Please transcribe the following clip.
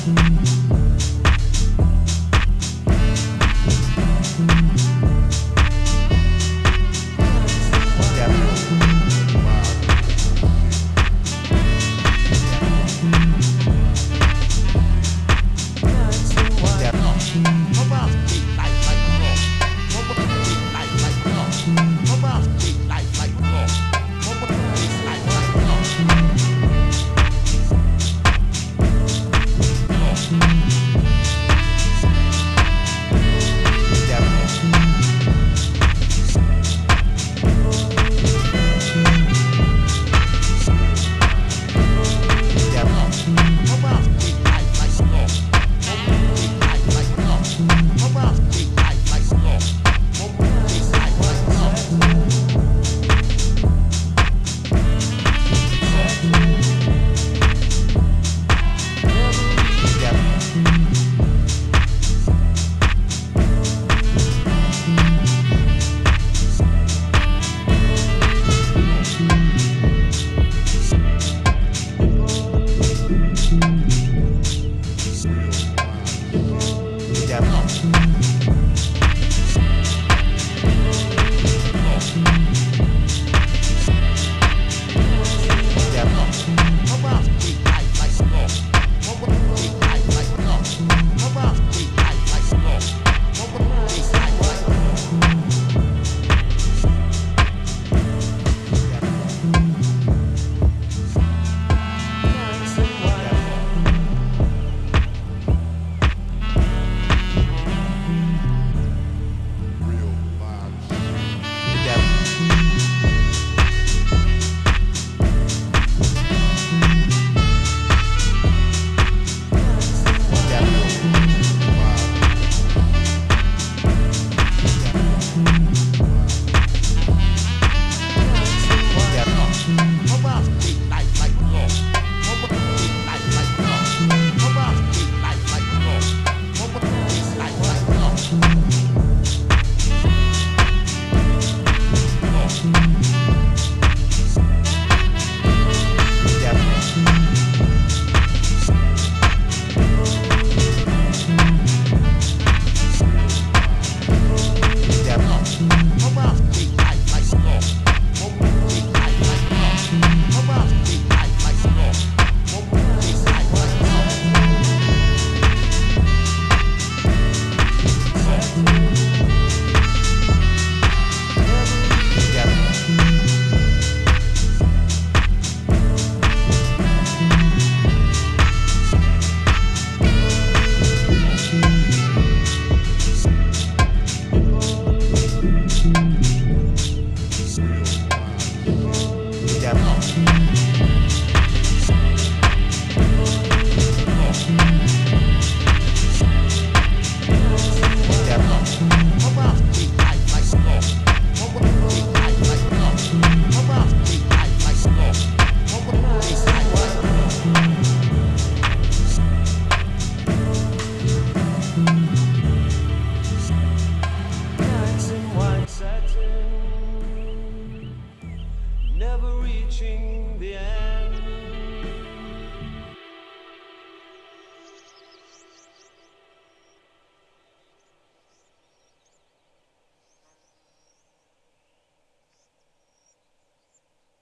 Christian. Never reaching the end.